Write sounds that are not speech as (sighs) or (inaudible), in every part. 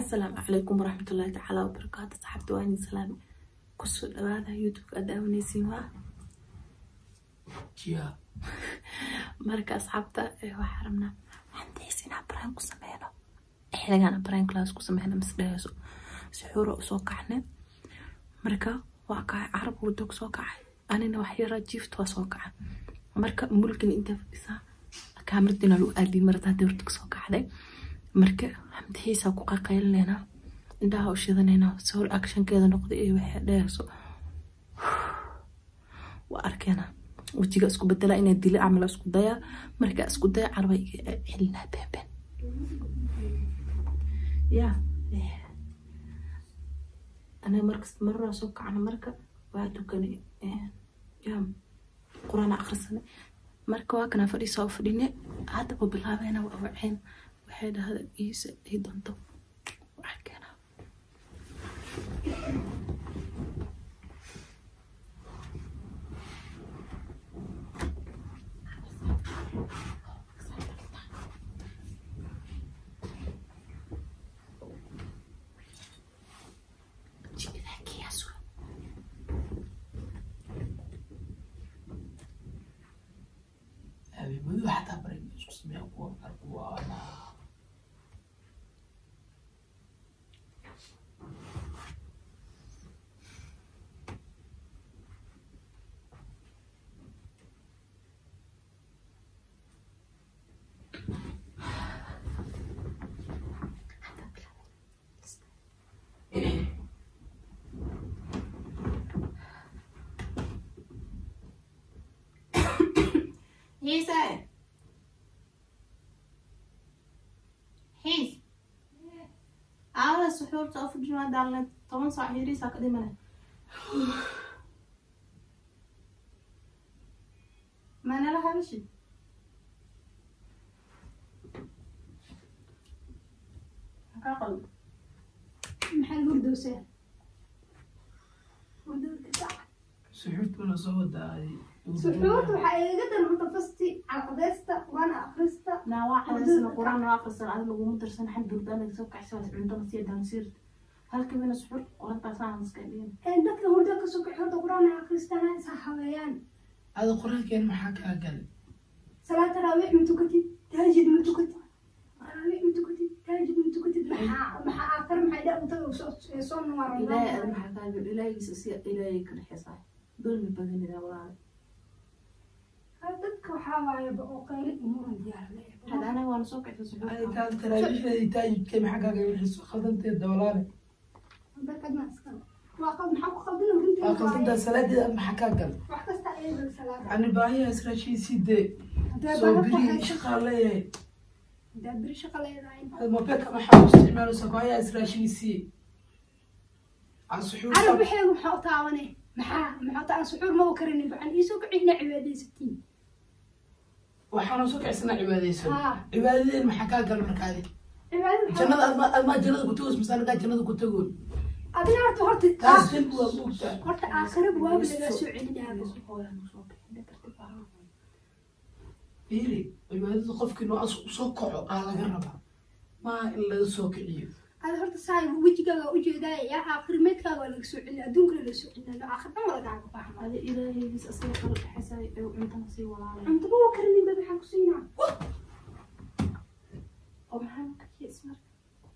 asalaamu calaykum waraxmatullaahi tacaala wabarakaatu saxaabta waa idin salaami ku soo dhawaada youtube aad daawanaysiin waa. Marka asxaabta waxaa rabnaa waxaan daysinaa baraan ku sameyno xiligaana baraan class ku sameyna mas dhahayso suxuuro u soo kacne. Marka waa kacay carab wado ku soo kacay. Anina wax yaraa jiift waa soo kaca مرك ملكن إنت فيسا كامر دينا لو أدي مرتا دورتك سو قعدي مرك حمد حيسا كو قايل لنا. إنت هاو شيدنينا سو الاكشن كذا نقضي اي وحي دهسو (sighs) وأركينا. وتيجا أسكو بدلا اني ادي أعمل أسكو دايا. مرك أسكو دايا عربي إيه حلنا بين يا. إيه. أنا مركز مرة سوق على مركه بعده كان إيه. يا. Marka waa kana fadhiisaa u fadhine haddaba bilaabeena waa waceen waxay dhahda iisa ii doonto waxaa keenaa Hise. His. Alla suxuurta afar jimaad alle toban saac yariisaa ka dhimana. Manala habishi. Maxaa qalbi? maxaa hurdowsaa hurdowka suxuurtuna soo wadaay waxaa dan cunta fasti caqadeysta waana akhrista Naa waa cadaysana quraan waa akhrisan adiga laguma darsan xal burdaan laga soo kacsan cuntada sii dansiirta. Halkabina suxuur qorantaasaan iska dhiin. ee dadka hurdo ka soo kaxi horta qur-aan akhristana isa haweeyaan ada qur-aankeen maxaa kaa galay salaad taraawiix ma tukatid taajid ma tukatid taraawiix ma tukatid taajid ma tukatid maxaa maxaa aakhir maxay dha untada soo soo nuwaaran ilaahay aad maxaa kaa gal ilaahiisa si ilaahay ka dhexeysaa dulmi badanida walaal dadka أنا بحيل محاطة وأنا محا محاطة أنا سحور ما وكرني بعدين يسوق عينا عبادي ستين. Waxaana soo kacsanaa cibaadaysan cibaadadeen maxaa kaa gal markaadi jannada adma admaa jannada ku tagoos mise anagaa jannada ku tagoon. Adina horta horta waa horta lagaa soo celinaaba fiiri cibaadada qofkii noocaas u soo kaco aa laga rabaa. Maa in laga soo kiciyo على هرت ساي ووجي جوا وجي داي يا آخر ميت كوا لسوع إن دون كل لسوع إن لو آخر ما ولد عقب أحمد هذا إذا هي بس أصير خلق حساي أو أنت نصي ولا عليه أنت بوا كرني بابي حق سينا. أم هم كي اسمر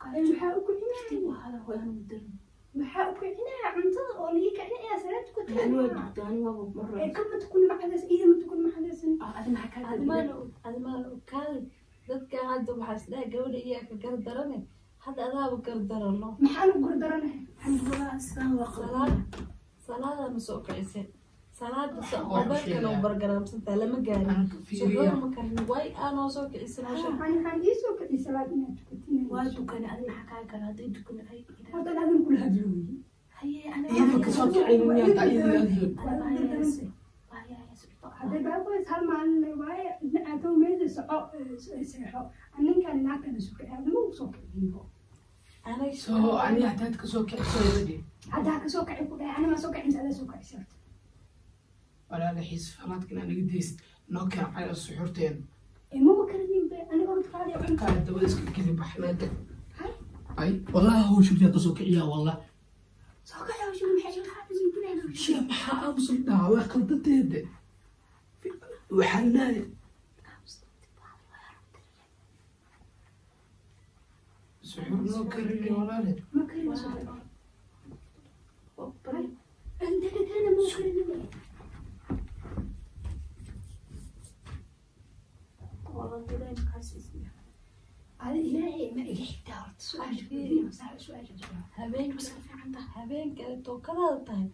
قال شو حاوك هنا كتبوا هذا؟ هو أنا مدرم ما حاوك هنا أنت أولي كأنا يا سرت كنت أنا ودي أنا ما بمر كم تكون مع حدس إذا إيه، ما تكون مع حدس آه أنا حكى. هذا ما لو هذا ما لو كان ذكر عنده بحاس لا قولي إياك قدرني hadda adaaba gar darano maxaan u gurdaranahay alxamdulilah sidaan waa salaad salaada ma soo kiciseen salaada mobeelkana u bargaraamsantaa lama gaarin anka suxuur fiiriya ma karin way aanoo soo kicisan hawsha waxaan waxaan iisoo kacay salaad inaad tukatin waa dukani adi maxaa kaa gala hadday dukani ay hadan adin kula hadlooyi haye iyada kasoo kicaynin miyaa taa iyada adyoon hadday baabays hal maalin waaye dhinacaatow meesha soco seexo ninkan naagtana sukay adama u soo aniga soo ani hadaad kasoo kiciso yadhi haddaa kasoo kaci ku dhahay anima soo kacin adaa soo kacisa walaala xiis falaadkan aniga deyst noo keen cayla suxuurteen imama karanin be aniga orod qaadi cun kaa dabada iska geli baxnaanta ay wallahi hawshugtaa kasoo kiciyaa wallah soo kaxo shuu maxay iga qaadi weydiinayna shia maxaa aamusan dhaha waa qaldadeeda waxaa leeyahay tookadaada tahay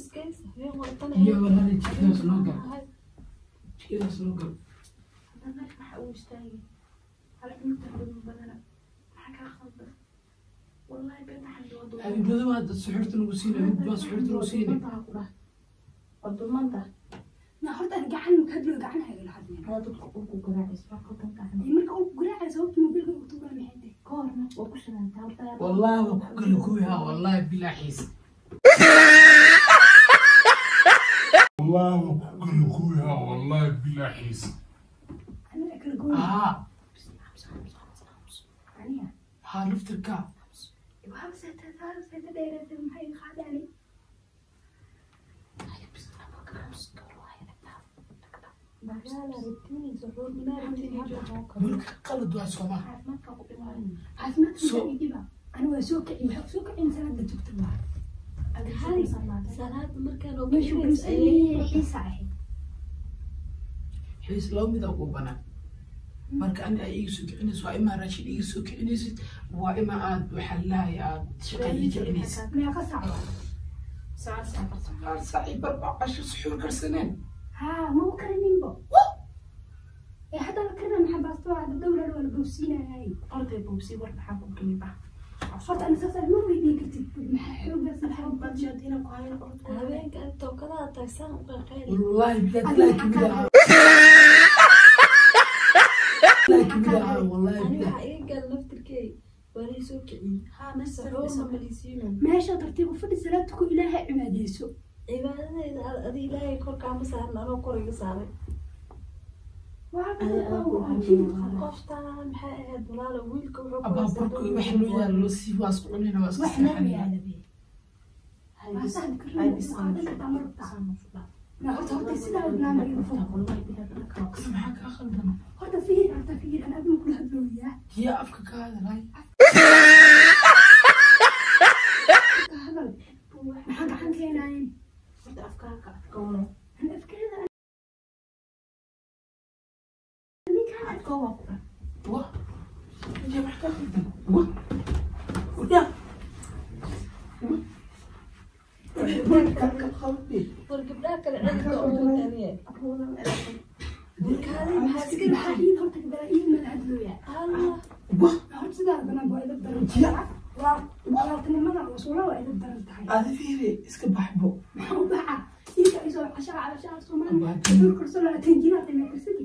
iskaysa habeen waratana أوشتاين على أنك تحضر مبادرة حكا خضر والله بيت حد وضوء. أبي بدو هاد السحرت نوسيني هاد بس سحرت نوسيني ما تعقله قدو ما ده نا حرت أنا جعان مكدل وجعان يعني هذا تقول كوكو جراعي سبعة كوكو كعان دي مركو جراعي سوي في موبايل كوكو تقول أنا حدي كورنا. وكوشنا تعرف والله كل كويها والله بلا حيس والله كل خويا والله بلا حساب آه ها نفتك waa sayta saa sayta dheereetay maxay iga qaadani magaala rabtiin suxuur minaa rabtiin jooga ملك قلد واسكما caafimaadka ku dhimaay caafimaadka So- so, idiba ani waa soo kici waxaa soo kicin salaada tugta waa salaada markaan meeshu kusameeyey xiisa ahayd حيس لو ميدا قوبنا مرك أنا إيسوك إنس وإما رشيد إيسوك إنس وإما عاد وحلا يا عاد شقي إنس ميقا ساعة ساعة ساعة ساعة ساعة بربع عشر سحور كرسنين ها مو كرنين بو وو يا حدا كرنا محبا استوى على الدولة الأولى بوسينا هاي أرض يا بوسي ورد حافظ كمي بحث صوت أنا ساسا مو بيدي قلت محيو بس الحب بات جاتينا بقايا الأرض هاي كانت توقضها تاكسان وقايا والله بلاك بلاك بلاك والله ilaahay korkaama saaran anoo saaray qoftaan maxay ahayd walaala wiilka wuxuu علينا واسق wax ma yaala be waa sahli karin qaadan kartaa marabta na horta horta sidaa ibnaa mariga fiir horta fiir an adin kula hadlooyaa هي أفكك هذا hadal maxaa gacan keenaayeen horta afkaarka adkowno an afkeeda adkow waa ku dhan واه أخذ دم واه وده war gabdhaha kale cilka هذا فيري اسكب بحبه maxaa u baxa iidka ay soo cashaa calashaa soomaali Waa dur kurso la tanjinaad ma kursadi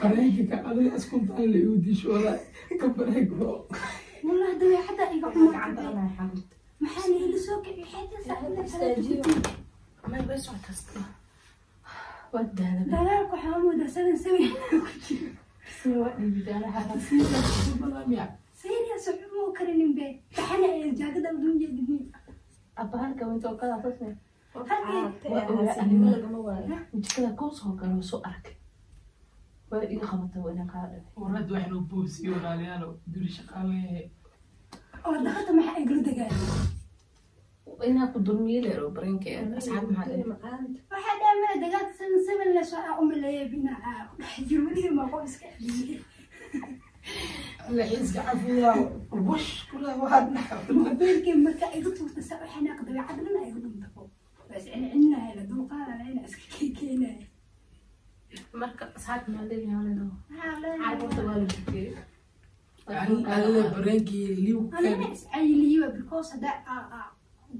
qareenka adiga askunta aan la iwdiish wala ka bareego والله gacanta عبي anaa xabid محاني اللي سوق حتى may bay soo tasta waa daala دلالك وحامود سنة سوي si waa dhiibitaana xataa badaamiya سيريا socon ma karinin be baxana ee jaakada udun jeedinin abba halka winta oo kala tasne caateenimo lagama waayo jikada kuu soo galo soo arkay waa iga qabatay waa inaan kaa dhalay warad wax noo boosiyo walaalayaalo duri shaqaale oo dhaqata maxaa igala dagaalay inaa ku dulmiye leero bareenka asxaab maxaa dhalay macaanta waxaa dhaamana dagaalka seven seven la soo ah umaleeya binaa ku dhex jiro weliga ma qof iska celiyay alla xiiska cafiya wash kula waxaad dhaxay mobilkii marka iga tuurta saa u xanaaq dhuntaqo waa iscelcelinaya la dulqaadana ina iska keekeenaya marka asxaab maxaa leeyahay maxaa leeyahay carruurta waa la jikiyey alle bareenkii liw anana iscayiliyo because hadda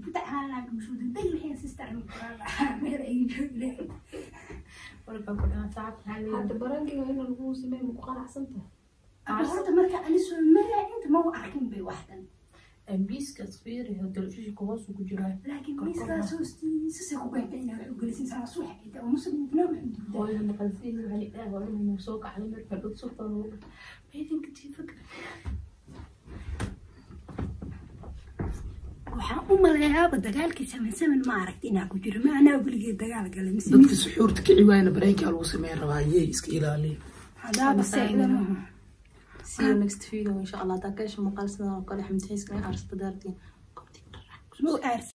butaxaan laa mushu degdeg lixin sister meel ay joogle marka ku dhaca asxaab maxaa leeyahay hadda barankiga in lagu sameey ma ku qanacsan tahay hadda horta marka ani soo maraa inta ma u arkin bay waxdan ميس كتصوير يهضر في شي كوماس وكجرا لكن ميس لا سوستي سسا كوكا من وجلس ساعه صوح كدا ونصب بنا الحمد لله وي أنا قلتيني على الاه وعلى المسوق على مركب السلطان بعيد كنت فكر وحا أم الغياب الدقال كي سمن سمن ما عرفت أنا كجرا ما أنا وقل لي الدقال قال مسك دكتور سحور تكعي وين برينك على وسمين رباي إسك إلى هذا بس أنا next video insha allah taa ka hesha muuqaal sidan oo kale xamdi xiiska arsta daartiin ma u aarsi